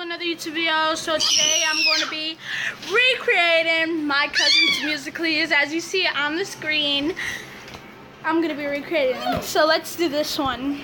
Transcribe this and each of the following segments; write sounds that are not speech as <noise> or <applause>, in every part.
another YouTube video. So today I'm going to be recreating my cousin's Musically as you see on the screen. I'm going to be recreating. So let's do this one.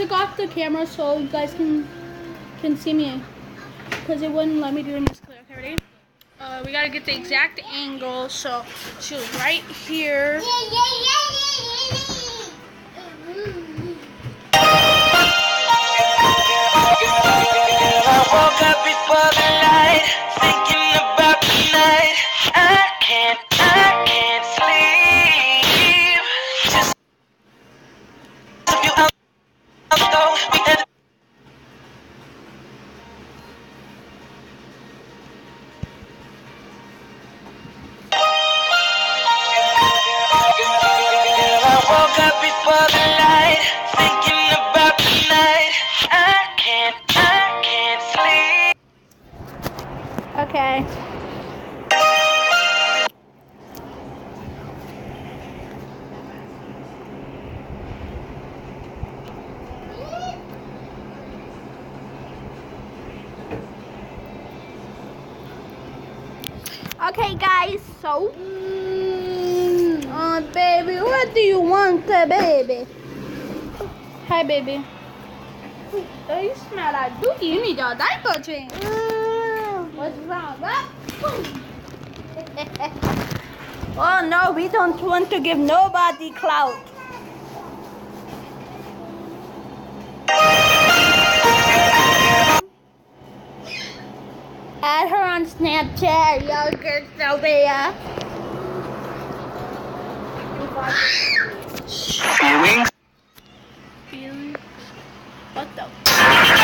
Took off the camera so you guys can can see me. Because it wouldn't let me do the Musically. Okay, ready? Uh, we gotta get the exact angle. So she was right here. I woke up before the light, Okay, guys, so. Mm, oh, baby, what do you want, uh, baby? Hi, baby. Oh, you smell like dookie. You need your diaper change. Mm, What's wrong? What? <laughs> oh, no, we don't want to give nobody clout. Add her on Snapchat, yo, girl, Sylvia. Feelings? Feeling? What the? Uh-huh.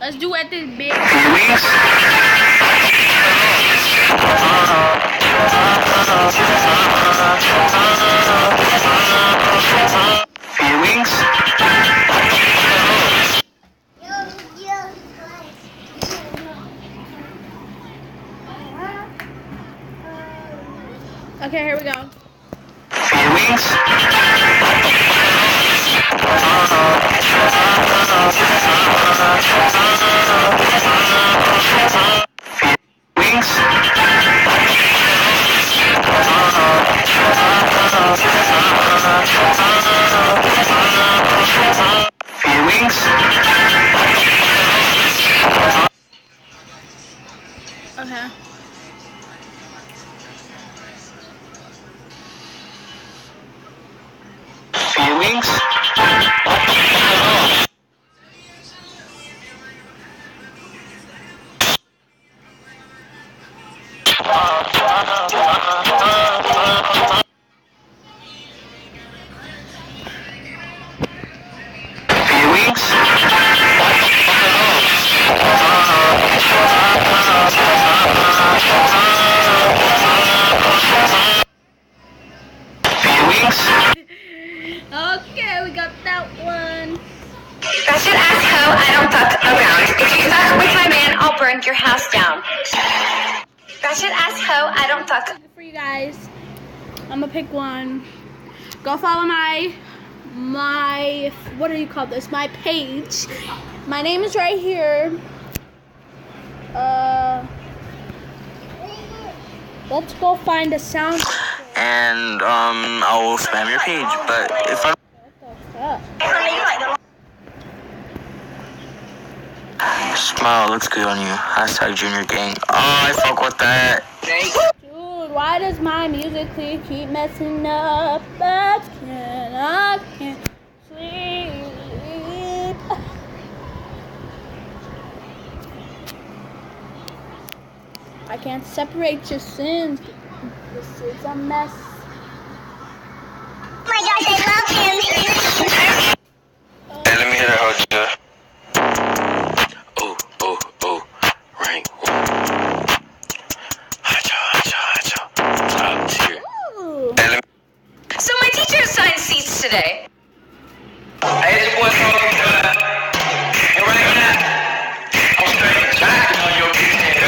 Let's do it this big. Feelings? Feelings? Okay, here we go. Feelings? Feelings? Man, your house down. Ratchet ass hoe, I don't fuck. For you guys. I'm gonna pick one. Go follow my my what do you call this? My page. My name is right here. Uh, let's go find a sound. And um, I will spam your page. But if I Smile looks good on you. Hashtag junior gang. Oh, I fuck with that. Dude, why does my music keep messing up? I can't, I can't sleep. I can't separate your sins. This is a mess. Oh my gosh, I love him. Today. Hey, it's your boy Solo And right now, I'm straight jacking on your bitch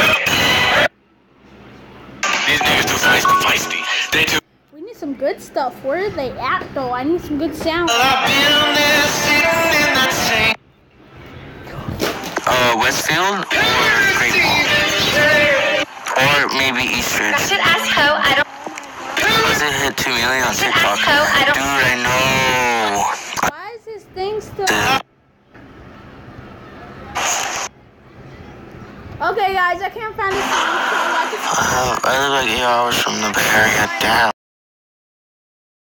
These niggas too feisty, feisty. They too. We need some good stuff. Where are they at though? I need some good sound. I've been there sitting in that same. Uh, Westfield or Great Or maybe Eastridge. Ratchet ass hoe, I don't. It hit 2 million on TikTok? I. Dude, I know. Why is this thing still? Dude. Okay, guys, I can't find this song. So I just Uh, I live like eight hours from the Bay Area. Damn.